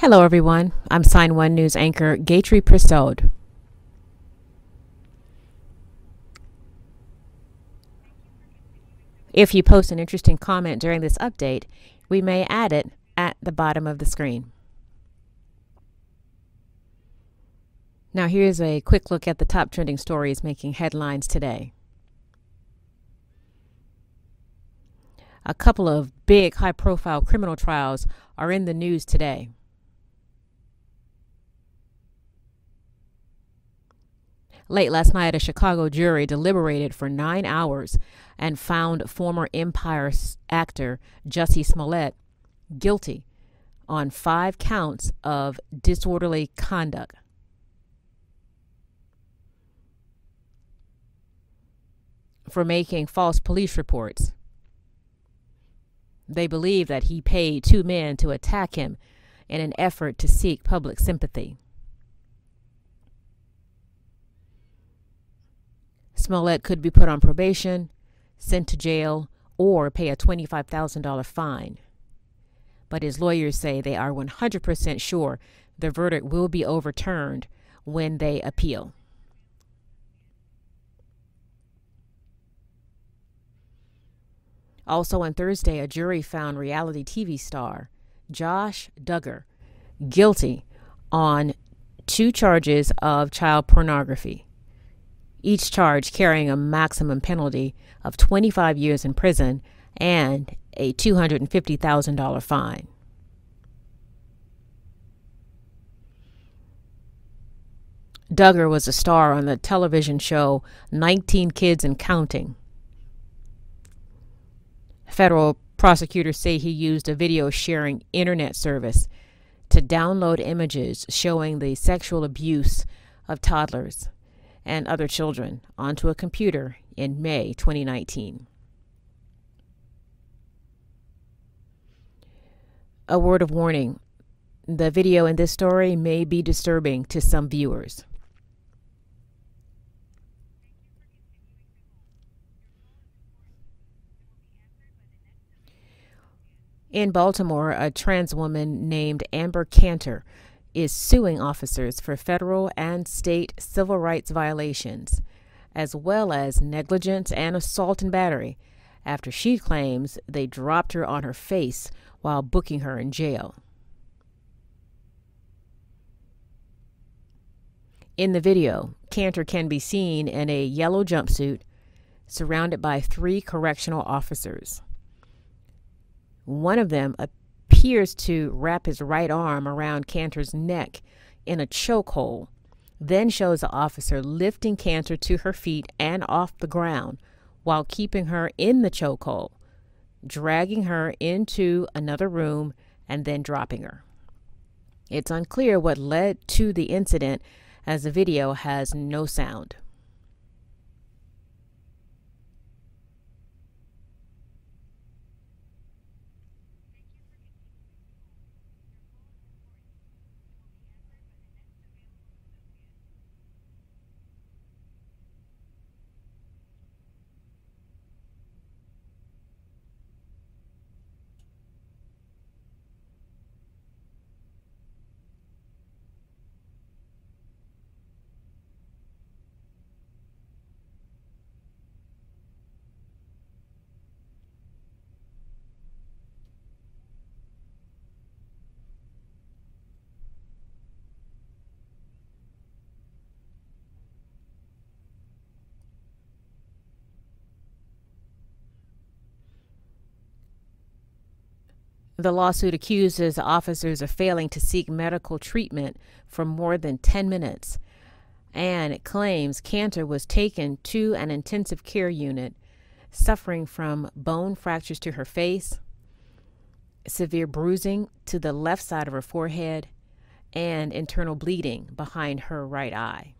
Hello, everyone. I'm Sign One News anchor Gatry Pristaud. If you post an interesting comment during this update, we may add it at the bottom of the screen. Now, here's a quick look at the top trending stories making headlines today. A couple of big high profile criminal trials are in the news today. Late last night, a Chicago jury deliberated for nine hours and found former Empire actor Jussie Smollett guilty on five counts of disorderly conduct. For making false police reports. They believe that he paid two men to attack him in an effort to seek public sympathy. Smollett could be put on probation, sent to jail, or pay a $25,000 fine. But his lawyers say they are 100% sure the verdict will be overturned when they appeal. Also on Thursday, a jury found reality TV star Josh Duggar guilty on two charges of child pornography each charge carrying a maximum penalty of 25 years in prison and a $250,000 fine. Duggar was a star on the television show 19 Kids and Counting. Federal prosecutors say he used a video sharing internet service to download images showing the sexual abuse of toddlers and other children onto a computer in May 2019. A word of warning the video in this story may be disturbing to some viewers. In Baltimore, a trans woman named Amber Cantor is suing officers for federal and state civil rights violations, as well as negligence and assault and battery, after she claims they dropped her on her face while booking her in jail. In the video, Cantor can be seen in a yellow jumpsuit surrounded by three correctional officers. One of them appears to wrap his right arm around Cantor's neck in a chokehold, then shows the officer lifting Cantor to her feet and off the ground while keeping her in the chokehold, dragging her into another room and then dropping her. It's unclear what led to the incident as the video has no sound. The lawsuit accuses officers of failing to seek medical treatment for more than 10 minutes, and it claims Cantor was taken to an intensive care unit suffering from bone fractures to her face, severe bruising to the left side of her forehead, and internal bleeding behind her right eye.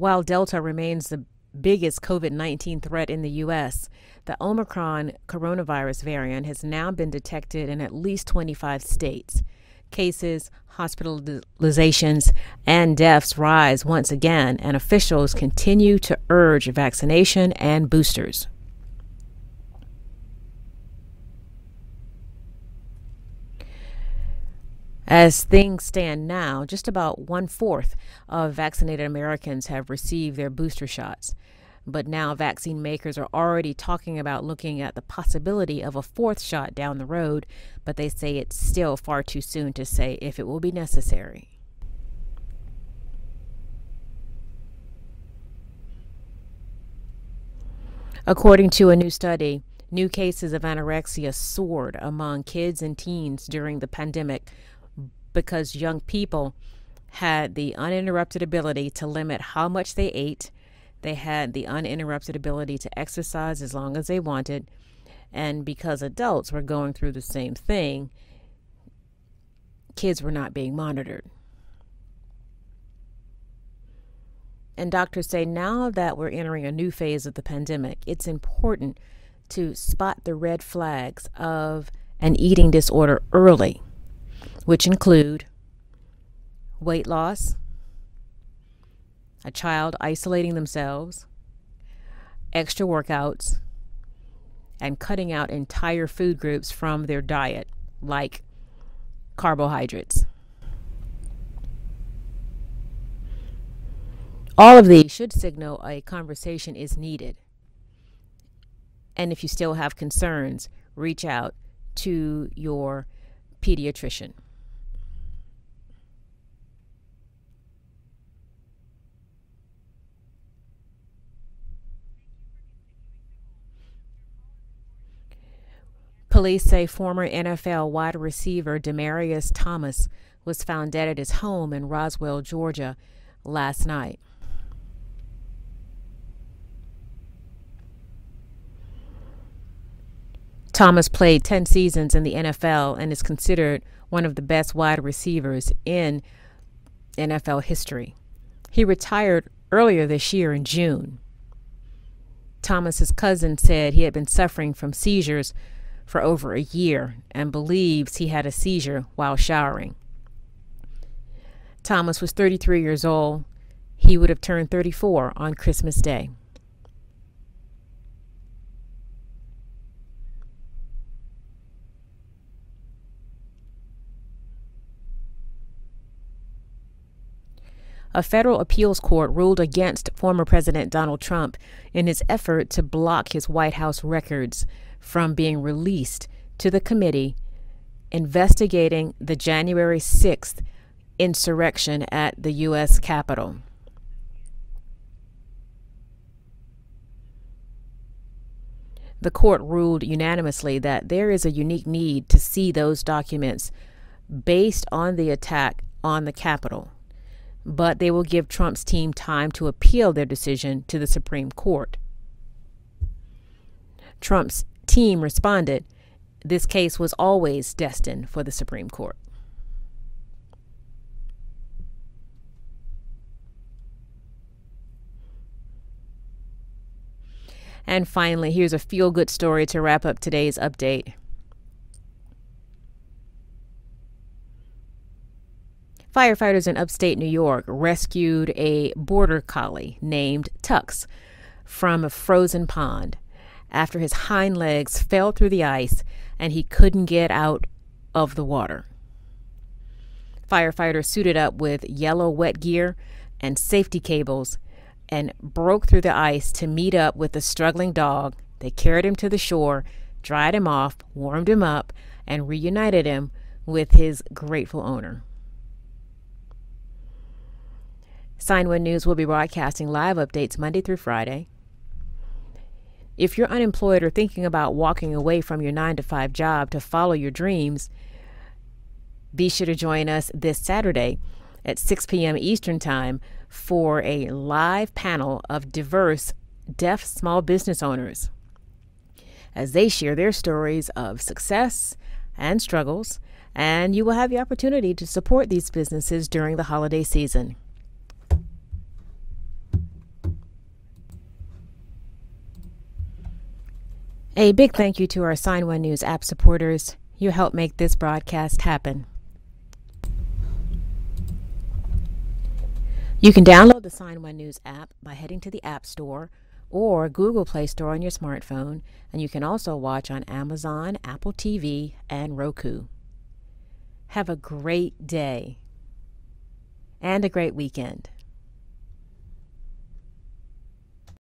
While Delta remains the biggest COVID 19 threat in the U.S., the Omicron coronavirus variant has now been detected in at least 25 states, cases, hospitalizations, and deaths rise once again, and officials continue to urge vaccination and boosters. As things stand now, just about one fourth of vaccinated Americans have received their booster shots. But now vaccine makers are already talking about looking at the possibility of a fourth shot down the road, but they say it's still far too soon to say if it will be necessary. According to a new study, new cases of anorexia soared among kids and teens during the pandemic, because young people had the uninterrupted ability to limit how much they ate. They had the uninterrupted ability to exercise as long as they wanted. And because adults were going through the same thing, kids were not being monitored. And doctors say now that we're entering a new phase of the pandemic, it's important to spot the red flags of an eating disorder early which include weight loss, a child isolating themselves, extra workouts, and cutting out entire food groups from their diet, like carbohydrates. All of these should signal a conversation is needed. And if you still have concerns, reach out to your pediatrician. Police say former NFL wide receiver Demaryius Thomas was found dead at his home in Roswell, Georgia, last night. Thomas played 10 seasons in the NFL and is considered one of the best wide receivers in NFL history. He retired earlier this year in June. Thomas's cousin said he had been suffering from seizures for over a year and believes he had a seizure while showering. Thomas was 33 years old. He would have turned 34 on Christmas Day. a federal appeals court ruled against former President Donald Trump in his effort to block his White House records from being released to the committee investigating the January 6th insurrection at the U.S. Capitol. The court ruled unanimously that there is a unique need to see those documents based on the attack on the Capitol, but they will give Trump's team time to appeal their decision to the Supreme Court. Trump's team responded, this case was always destined for the Supreme Court. And finally, here's a feel good story to wrap up today's update. Firefighters in upstate New York rescued a border collie named Tux from a frozen pond after his hind legs fell through the ice and he couldn't get out of the water. Firefighters suited up with yellow wet gear and safety cables and broke through the ice to meet up with the struggling dog. They carried him to the shore, dried him off, warmed him up, and reunited him with his grateful owner. Sign News will be broadcasting live updates Monday through Friday. If you're unemployed or thinking about walking away from your nine to five job to follow your dreams, be sure to join us this Saturday at 6 p.m. Eastern Time for a live panel of diverse deaf small business owners as they share their stories of success and struggles, and you will have the opportunity to support these businesses during the holiday season. A big thank you to our Sign One News app supporters. You help make this broadcast happen. You can download the Sign One News app by heading to the App Store or Google Play Store on your smartphone, and you can also watch on Amazon, Apple TV, and Roku. Have a great day and a great weekend.